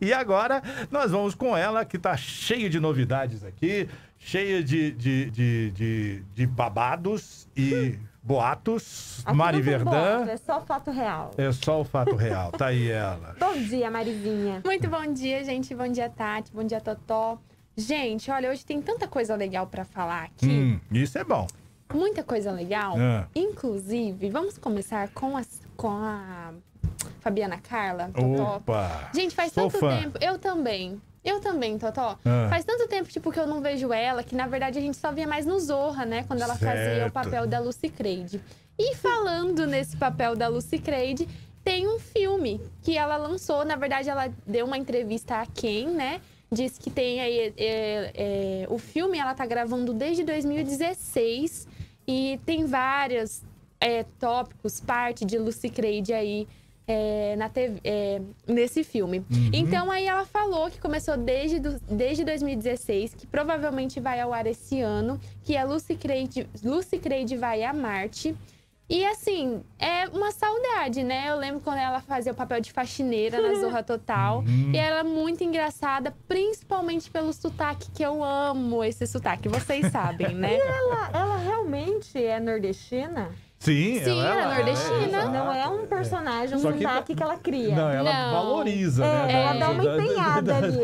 E agora nós vamos com ela, que tá cheia de novidades aqui, cheia de, de, de, de, de babados e boatos. Aqui Mari Verdã. boato, é só fato real. É só o fato real. Tá aí ela. Bom dia, Marizinha. Muito bom dia, gente. Bom dia, Tati. Bom dia, Totó. Gente, olha, hoje tem tanta coisa legal pra falar aqui. Hum, isso é bom. Muita coisa legal. Ah. Inclusive, vamos começar com, as, com a Fabiana Carla, Totó. Opa! Gente, faz tanto fã. tempo. Eu também. Eu também, Totó. Ah. Faz tanto tempo, tipo, que eu não vejo ela, que na verdade a gente só via mais no Zorra, né? Quando ela fazia Certo. o papel da Lucy Creed. E falando nesse papel da Lucy Creed, tem um filme que ela lançou. Na verdade, ela deu uma entrevista a quem, né? Diz que tem aí. é, é, o filme ela tá gravando desde 2016 e tem vários é, tópicos, parte de Lucy Creed aí é, na TV, é, nesse filme. Então aí ela falou que começou desde, do- desde 2016, que provavelmente vai ao ar esse ano, que a Lucy Creed, Lucy Creed vai a Marte. E assim, é uma saudade, né? Eu lembro quando ela fazia o papel de faxineira na Zorra Total. E ela é muito engraçada, principalmente pelo sotaque, que eu amo esse sotaque, vocês sabem, né? Ela, ela realmente é nordestina? Sim, Sim, ela é ela nordestina. exato, Não é um personagem, um que- sotaque que ela cria. Não, ela Não. valoriza, É, né? ela dá uma da- empenhada da- ali.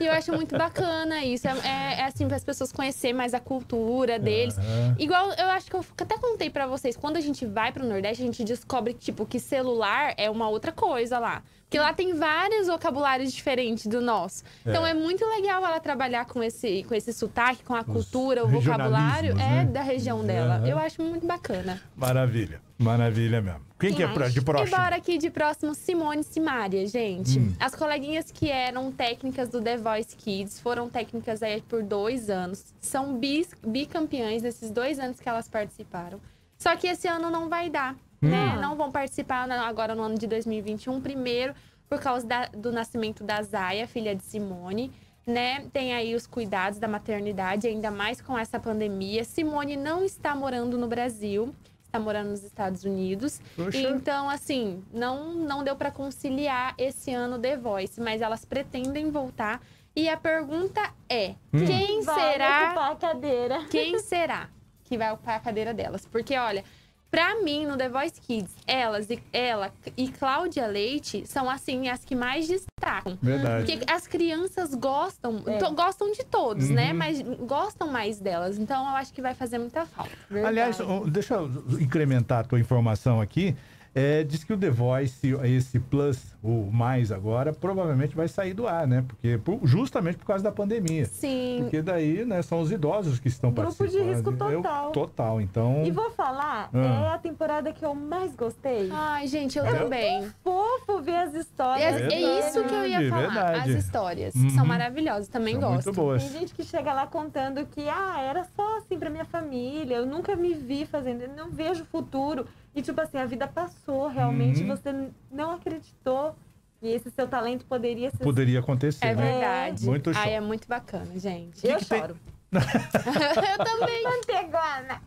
E eu acho muito bacana isso. É, é- é assim, para as pessoas conhecerem mais a cultura deles. Aham. Igual, eu acho que eu até contei pra vocês, quando a gente vai pro Nordeste, a gente descobre, tipo, que celular é uma outra coisa lá. Porque lá tem vários vocabulários diferentes do nosso. Então É. é muito legal ela trabalhar com esse, com esse sotaque, com a cultura, o vocabulário regionalismos, é né? da região dela. Eu acho muito bacana. Maravilha, maravilha mesmo. Quem que é mais? pra- de próximo? E bora aqui de próximo, Simone e Simária, gente. Hum. As coleguinhas que eram técnicas do The Voice Kids foram técnicas aí por dois anos. São bis, bicampeãs nesses dois anos que elas participaram. Só que esse ano não vai dar, né? Hum. Não vão participar agora no ano de 2021. Primeiro, por causa da- do nascimento da Zaya, filha de Simone. Né? Tem aí os cuidados da maternidade, ainda mais com essa pandemia. Simone não está morando no Brasil, está morando nos Estados Unidos. Poxa. Então, assim, não, não deu para conciliar esse ano The Voice, mas elas pretendem voltar. E a pergunta é: Hum. quem Vai será? ocupar a cadeira. Quem será que vai ocupar a cadeira delas? Porque, olha, pra mim, no The Voice Kids, elas e ela e Cláudia Leite são, assim, as que mais destacam. Verdade. Porque as crianças gostam, É. to- gostam de todos, né? Uhum. Mas gostam mais delas. Então, eu acho que vai fazer muita falta. Aliás, Verdade. um, deixa eu incrementar a tua informação aqui. É, diz que o The Voice, esse Plus, o mais agora, provavelmente vai sair do ar, né? Porque por- justamente por causa da pandemia. Sim. Porque daí, né, são os idosos que estão Grupo de participando. risco Eu- total. total. Então, E vou falar, Ah. é a temporada que eu mais gostei. Ai, gente, eu É. também. Fofo ver as É, histórias. é Verdade, isso que eu ia falar. verdade. As histórias Uhum. são maravilhosas, também são gosto. muito boas. Tem gente que chega lá contando que, ah, era só assim pra minha família, eu nunca me vi fazendo, eu não vejo futuro. E, tipo assim, a vida passou, realmente Uhum. você não acreditou que esse seu talento poderia ser. Poderia acontecer, É né? verdade. Muito show. Ai, é muito bacana, gente. Eu que tem- choro. eu também, Mantegona!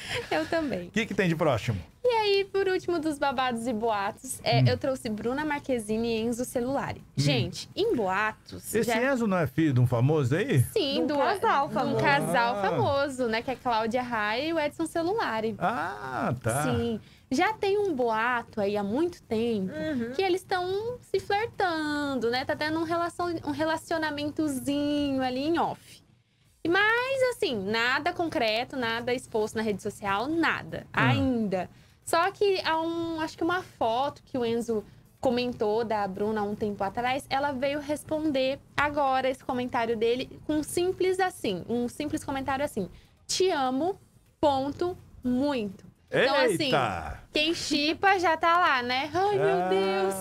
eu também. O que, que tem de próximo? E aí, por último dos babados e boatos, é, Hum. eu trouxe Bruna Marquezine e Enzo Celulari. Gente, em boatos. Esse já... Enzo não é filho de um famoso aí? Sim, um do casal de um famoso. casal Ah. famoso, né? Que é Cláudia Raia e o Edson Celulari. Ah, tá. Sim. Já tem um boato aí há muito tempo Uhum. que eles estão se flertando, né? Tá tendo um, relacion... um relacionamentozinho ali em off. Mas, assim, nada concreto, nada exposto na rede social, nada. Ah. Ainda. Só que há um, acho que uma foto que o Enzo comentou da Bruna há um tempo atrás, ela veio responder agora esse comentário dele com um simples assim, um simples comentário assim: "Te amo, ponto, muito". Então, assim, Eita! Quem chipa já tá lá, né? Ai, meu Deus.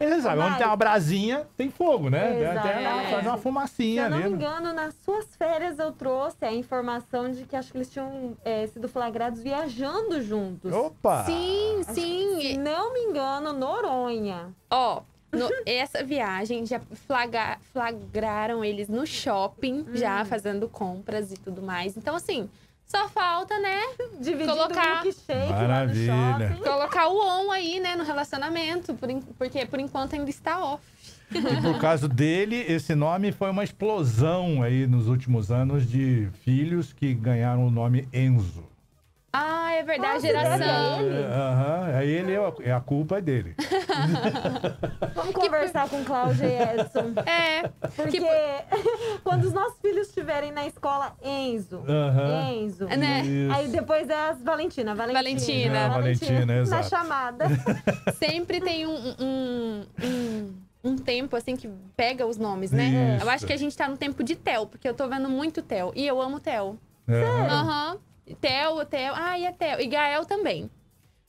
Ele sabe, onde tem uma brasinha, tem fogo, né? Tem Exato. até faz uma Se fumacinha eu não ali. me né? engano, nas suas férias eu trouxe a informação de que acho que eles tinham é, sido flagrados viajando juntos. Opa! Sim, Se sim. não me engano, Noronha. Ó, no- essa viagem já flagra- flagraram eles no shopping, já fazendo compras e tudo mais. Então, assim, só falta, né, Dividindo Colocar- milkshake lá no Maravilha. shopping. colocar o on aí, né, no relacionamento. Por en- porque por enquanto ainda está off. E por causa dele, esse nome foi uma explosão aí nos últimos anos de filhos que ganharam o nome Enzo. Ah, é verdade, Nossa, geração. é ele? Aham, aí ele é, é a culpa é dele. Vamos conversar com Cláudia e Edson. É, Porque quando os nossos filhos estiverem na escola, Enzo, Aham. Enzo. Né? Isso. Aí depois é as Valentina, Valentina. Valentina. É, Valentina, Na exato. chamada. sempre tem um, um, um, um tempo, assim, que pega os nomes, né? Isso. Eu acho que a gente tá no tempo de Theo, porque eu tô vendo muito Theo. E eu amo Theo. Aham. Aham. Theo, Theo. Ah, e é Theo. E Gael também.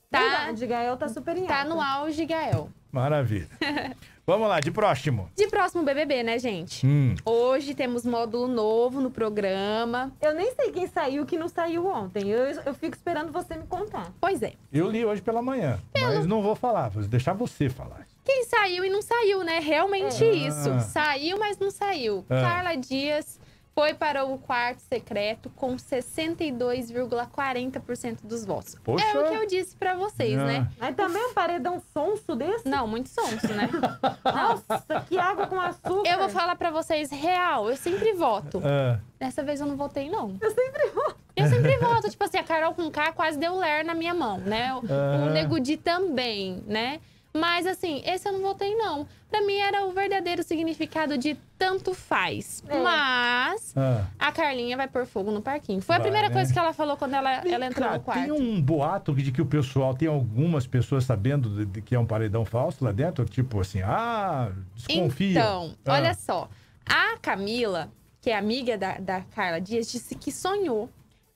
Tá, Verdade, Gael tá super em tá alta. no auge, Gael. Maravilha. Vamos lá, de próximo. De próximo BBB, né, gente? Hum. Hoje temos módulo novo no programa. Eu nem sei quem saiu que não saiu ontem. Eu, eu fico esperando você me contar. Pois é. Eu li hoje pela manhã, mas não vou falar, vou deixar você falar. Quem saiu e não saiu, né? Realmente É. isso. Ah. Saiu, mas não saiu. Ah. Carla Dias foi para o quarto secreto com 62,40% dos votos. Poxa. É o que eu disse pra vocês, Ah. né? Mas também um paredão sonso desse? Não, muito sonso, né? Nossa, que água com açúcar. Eu vou falar pra vocês real, eu sempre voto. Ah, Dessa vez eu não votei, não. Eu sempre voto. Eu sempre voto. Tipo assim, a Carol com K quase deu ler na minha mão, né? O, o Aham. Nego Di também, né? Mas assim, esse eu não votei, não. Pra mim era o verdadeiro significado de tanto faz. É. Mas ah. a Carlinha vai pôr fogo no parquinho. Foi a Vai, primeira né? coisa que ela falou quando ela, ela entrou Cara, no quarto. Tem um boato de que o pessoal, tem algumas pessoas sabendo de, de que é um paredão falso lá dentro, tipo assim, ah, desconfia. Então, Ah. olha só. A Camila, que é amiga da, da Carla Dias, disse que sonhou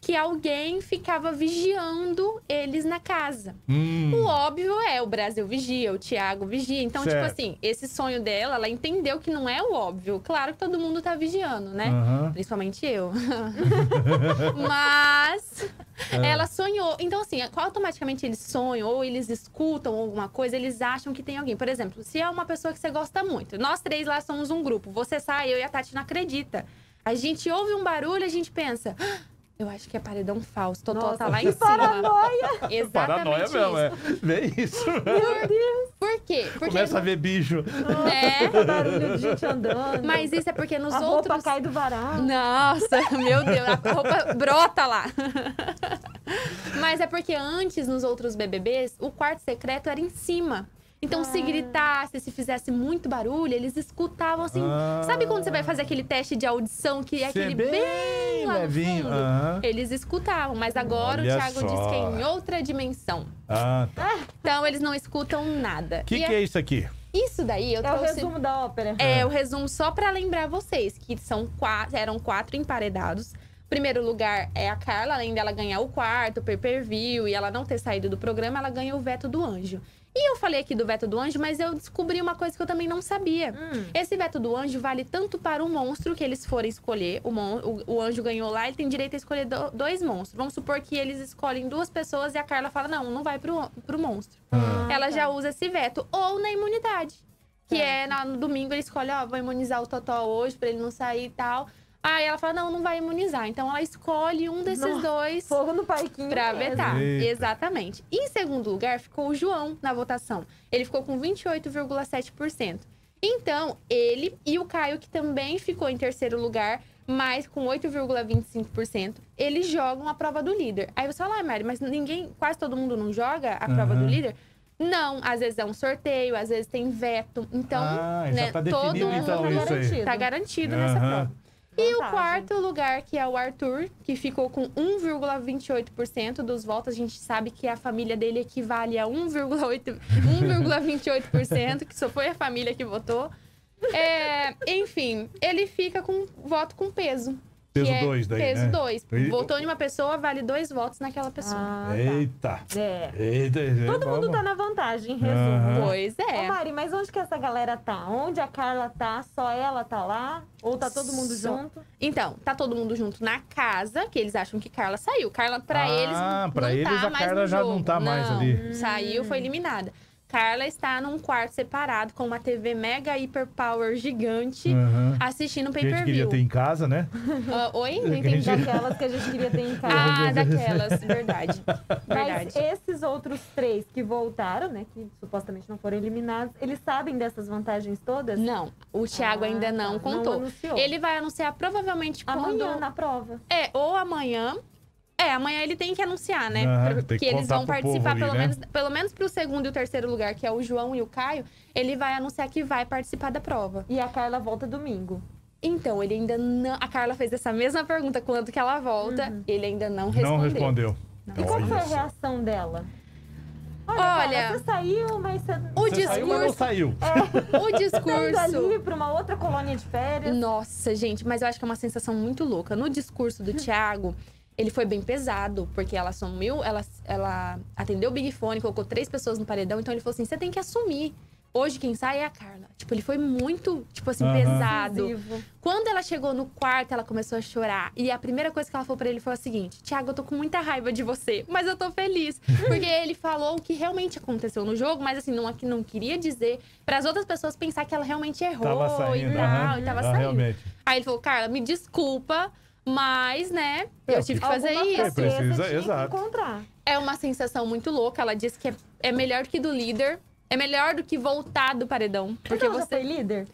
que alguém ficava vigiando eles na casa. Hum, O óbvio é o Brasil vigia, o Thiago vigia. Então, Certo. tipo assim, esse sonho dela, ela entendeu que não é o óbvio. Claro que todo mundo tá vigiando, né? aham. Principalmente eu. Mas ela sonhou. Então, assim, automaticamente eles sonham ou eles escutam alguma coisa, eles acham que tem alguém. Por exemplo, se é uma pessoa que você gosta muito, nós três lá somos um grupo. Você sai, eu e a Tati não acredita. A gente ouve um barulho, a gente pensa. "Ah, Eu acho que é paredão falso. Totó Nossa, tá lá em cima. paranoia. Exatamente Paranoia isso. mesmo, é. Vê isso. Meu Deus. Por quê? Porque Começa a ver bicho. É. Barulho de gente andando. Mas isso é porque nos a roupa outros. cai do varal. Nossa, meu Deus, a roupa brota lá. Mas é porque antes, nos outros BBBs, o quarto secreto era em cima. Então, se Ah. gritasse, se fizesse muito barulho, eles escutavam assim. Ah. Sabe quando você vai fazer aquele teste de audição que é Cê aquele bem bem, lá no levinho, fundo? aham. Eles escutavam, mas agora Olha o Thiago só. diz que é em outra dimensão. Ah, tá. Então, eles não escutam nada. O que, que é isso aqui? Isso daí eu É o trouxe. resumo da ópera. É, o resumo só pra lembrar vocês que são quatro, eram quatro emparedados. Primeiro lugar é a Carla, além dela ganhar o quarto, o pay-per-view e ela não ter saído do programa, ela ganha o veto do anjo. E eu falei aqui do veto do anjo, mas eu descobri uma coisa que eu também não sabia. Hum. Esse veto do anjo vale tanto para o monstro que eles forem escolher. O, mon- o- o anjo ganhou lá, ele tem direito a escolher do- dois monstros. Vamos supor que eles escolhem duas pessoas e a Carla fala: não, não vai pro, pro monstro. Ah. Ela tá. já usa esse veto. Ou na imunidade. Que Certo. é na- no domingo ele escolhe, ó, vou imunizar o Totó hoje pra ele não sair e tal. Aí ela fala, não, não vai imunizar. Então ela escolhe um desses Nossa, dois Fogo no parquinho. pra mesmo. vetar. Eita. Exatamente. Em segundo lugar ficou o João na votação. Ele ficou com 28,7%. Então, ele e o Caio, que também ficou em terceiro lugar, mas com 8,25%, eles jogam a prova do líder. Aí você fala, ah, Mari, mas ninguém, quase todo mundo não joga a prova do líder? Não, às vezes é um sorteio, às vezes tem veto. Então, ah, né, tá todo mundo então tá garantido. tá garantido nessa Aham. Prova. E o Vantagem. quarto lugar, que é o Arthur, que ficou com 1,28% dos votos. A gente sabe que a família dele equivale a 1,8 1,28%, que só foi a família que votou. É, enfim, ele fica com voto com peso. Peso é 2 daí, Peso né? 2. E- Votou em uma pessoa, vale dois votos naquela pessoa. Ah, tá. Eita. É. Eita. Todo mundo tá na vantagem, em resumo. Aham. Pois Ô, é. Mari, mas onde que essa galera tá? Onde a Carla tá? Só ela tá lá? Ou tá todo mundo Só- junto? Então, tá todo mundo junto na casa, que eles acham que Carla saiu. Carla, pra Ah, eles, não pra eles tá a mais Carla já não jogo. tá mais Não, ali. Saiu, foi eliminada. Carla está num quarto separado com uma TV mega hiper power gigante Aham. assistindo Que a gente queria pay-per-view. ter em casa, né? Ah, oi? Não Que a entendi. gente- Daquelas que a gente queria ter em casa. Ah, daquelas, verdade. Mas Verdade. esses outros três que voltaram, né, que supostamente não foram eliminados, eles sabem dessas vantagens todas? Não, o Thiago Ah, ainda não tá. contou. anunciou. ele vai anunciar provavelmente amanhã quando... na prova. É, ou amanhã. É, amanhã ele tem que anunciar, né? Aham, Por- tem que eles vão participar, ali, pelo, né? menos, pelo menos pro segundo e o terceiro lugar, que é o João e o Caio. Ele vai anunciar que vai participar da prova. E a Carla volta domingo. Então, ele ainda não. A Carla fez essa mesma pergunta quando que ela volta. Ele ainda não respondeu. Não respondeu. E qual foi a reação dela? Olha, Olha, Carla, você saiu, mas você... O Você saiu, mas não discurso. saiu. O Tá indo discurso. ali pra uma outra colônia de férias. Nossa, gente, mas eu acho que é uma sensação muito louca. No discurso do Thiago, ele foi bem pesado, porque ela assumiu, ela, ela atendeu o Big Fone, colocou três pessoas no paredão, então ele falou assim: você tem que assumir. Hoje quem sai é a Carla. Tipo, ele foi muito, tipo assim, Aham. pesado. Incisivo. Quando ela chegou no quarto, ela começou a chorar. E a primeira coisa que ela falou pra ele foi a seguinte: Tiago, eu tô com muita raiva de você, mas eu tô feliz. Porque ele falou o que realmente aconteceu no jogo, mas assim, não, não queria dizer para as outras pessoas pensar que ela realmente errou Tava saindo. e tal, aham. e tava Ah, saindo. Realmente. Aí ele falou, Carla, me desculpa, mas, né, eu É, tive que fazer isso. Precisa- exato. encontrar. É uma sensação muito louca. Ela disse que é, é melhor do que do líder. É melhor do que voltar do paredão. Porque já você. foi líder?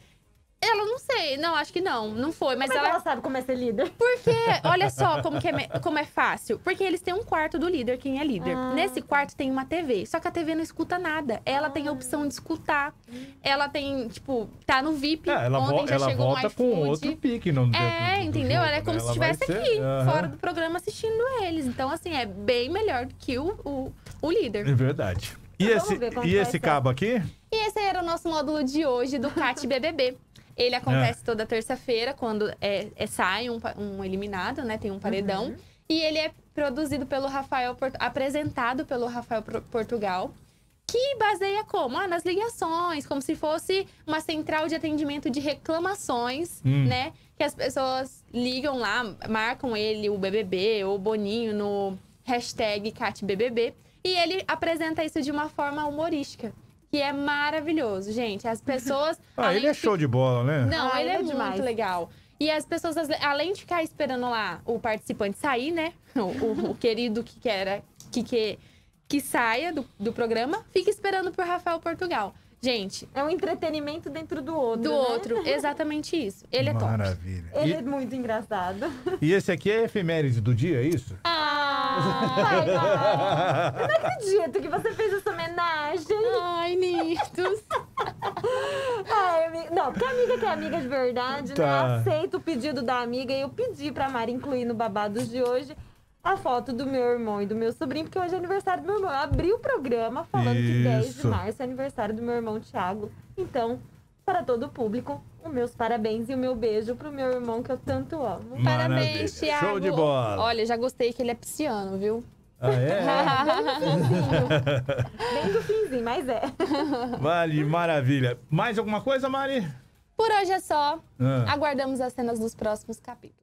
Ela não sei, não, acho que não. Não foi. Mas Como é ela. ela sabe como é ser líder? Porque, olha só como, que é, me- como é fácil. Porque eles têm um quarto do líder, quem é líder. Ah. Nesse quarto tem uma TV. Só que a TV não escuta nada. Ela tem a opção de escutar. Ela tem, tipo, tá no VIP. É, ela, Ontem vo- já ela chegou volta um com outro pique. Não, É, do- do entendeu? jogo, Ela é como né? se Ela vai estivesse ser- aqui, Aham. fora do programa, assistindo eles. Então, assim, é bem melhor do que o, o, o líder. É verdade. E Vamos esse, como e esse ser. cabo aqui? E esse era o nosso módulo de hoje do CAT BBB. Ele acontece toda terça-feira, quando é, é- sai um, um eliminado, né? Tem um paredão. E ele é produzido pelo Rafael, Port- apresentado pelo Rafael Pro- Portugal. Que baseia como? Ah, nas ligações, como se fosse uma central de atendimento de reclamações, Hum. né? Que as pessoas ligam lá, marcam ele, o BBB ou o Boninho, no hashtag CatBBB. E ele apresenta isso de uma forma humorística. Que é maravilhoso, gente. As pessoas. Ah, ele é de show de bola, né? não, Ah, ele ele é, é demais. muito legal. E as pessoas, as- além de ficar esperando lá o participante sair, né? O, o- o querido que quer que, que, que saia do, do programa, fica esperando por Rafael Portugal. Gente, É um entretenimento dentro do outro. do né? outro, exatamente isso. Ele é top. Maravilha. Ele é muito engraçado. E, e esse aqui é efeméride do dia, é isso? Ah, Ai, Mari, eu não acredito que você fez essa homenagem. ai, lindos. Ai, amiga- Não, porque a amiga que é amiga de verdade, Tá. né? Aceita o pedido da amiga e eu pedi pra Mari incluir no Babados de hoje a foto do meu irmão e do meu sobrinho, porque hoje é aniversário do meu irmão. Eu abri o programa falando que 10 de Isso. março é aniversário do meu irmão Thiago. Então, para todo o público, os meus parabéns e o meu beijo pro meu irmão que eu tanto amo. Maravilha. Parabéns, Thiago. Show de bola. Olha, já gostei que ele é pisciano, viu? Ah, é? Bem do finzinho, mas é. Vale, maravilha. Mais alguma coisa, Mari? Por hoje é só. Ah. Aguardamos as cenas dos próximos capítulos.